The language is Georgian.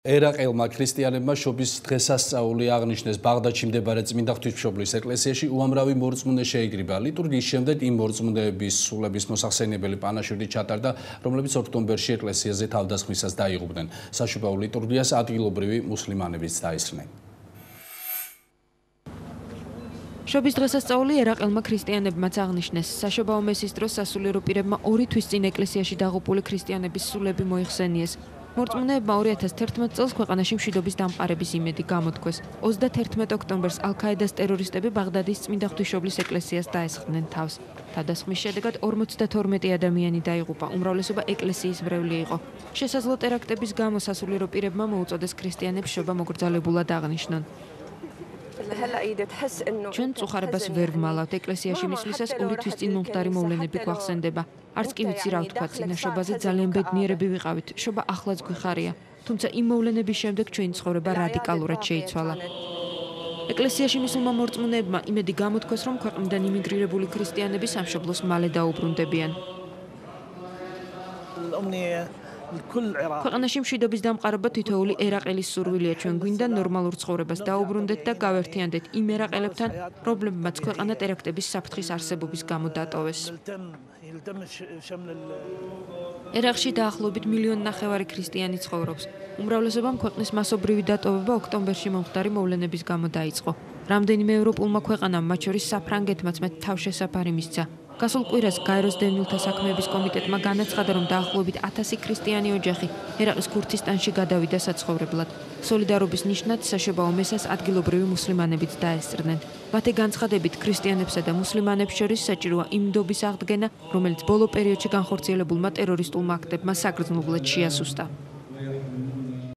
ერაყელმა ქრისტიანებმა შობის დღესასწაული აღნიშნეს ბაღდადში მდებარე წმინდა ღვთისმშობლის ეკლესიაში უამრავი მორწმუნე შეიკრიბა. ლიტურგიის შემდეგ იმ მორწმუნეების სულების მოსახსენებელი პანაშვიდი ჩატარდა, რომლებიც ოქტომბერში ეკლესიაზე თავდასხმისას დაიღუპნენ. საშუბაო ლიტურგიას ადგილობრივი მუსლიმანებიც დაესწრნენ. შობის დღესასწაული ერაყელმა ქრისტიანებმაც აღნიშნეს. საშობაო მესის დროს სასულიერო პირებმა ორი თვის წინ ეკლესიაში დაღუპული ქრისტიანების სულები მოიხსენიეს. მორწმუნეებმა 2011 წელს ქვეყანაში მშვიდობის დამყარების იმედი გამოთქვეს. 31 ოქტომბერს ალ-ქაიდას ტერორისტები ბაღდადის წმინდა ღვთისმშობლის ეკლესიას დაესხნენ თავს. თავდასხმის შედეგად 52 ადამიანი დაიღუპა, უმრავლესობა ეკლესიის მრევლი იყო. შესაძლო ტერაქტების გამო სასულიერო პირებმა მოუწოდეს ქრისტიანებს შობა მოგრძალებულად აღნიშნონ. ჩვენ წუხარებას ვერ ვმალავთ ეკლესიაში მისვლისას ორი თვის წინ მომხდარი მოვლენები გვახსენდება. არც კი ვიცი რა ვთქვა წინაშობაზე ძალიან ბედნიერები ვიყავით. შობა ახლაც გვიხარია. თუმცა იმ მოვლენების შემდეგ ჩვენი ცხოვრება რადიკალურად შეიცვალა. ეკლესიაში მისულმა მორწმუნეებმა იმედი გამოთქვეს რომ ქვეყნიდან იმიგრირებული ქრისტიანები სამშობლოს მალე დაუბრუნდებიან ქვეყანაში მშვიდობის დამყარება თითოეული ერაყელის სურვილია. ჩვენ გვინდა ნორმალურ ცხოვრებას დაუბრუნდეთ და გავერთიანდეთ იმ ერაყელებთან რომლებმაც ქვეყანა ტერაქტების საფრთხის არსებობის გამო დატოვეს. ერაყში დაახლოებით მილიონი ნახევარი ქრისტიანი ცხოვრობს. უმრავლესობამ ქვეყნის მასობრივი დატოვება ოქტომბერში მომხდარი მოვლენების გამო დაიწყო რამდენიმე ევროპულმა ქვეყანამ მათ შორის საფრანგეთმაც მათ თავშესაფარი მისცა გასულ კვირას გაეროს დევნილთა საქმეების კომიტეტმა განაცხადა, რომ დაახლოებით 1000 ქრისტიანი ოჯახი ერაყის ქურთისტანში გადავიდა საცხოვრებლად. სოლიდარობის ნიშნად საშობაო მესას ადგილობრივი მუსლიმანებიც დაესწრნენ. მათი განცხადებით, ქრისტიანებსა და მუსლიმანებს შორის საჭიროა იმ ნდობის აღდგენა, რომელიც ბოლო პერიოდში განხორციელებულმა ტერორისტულმა აქტებმა საგრძნობლად შეასუსტა.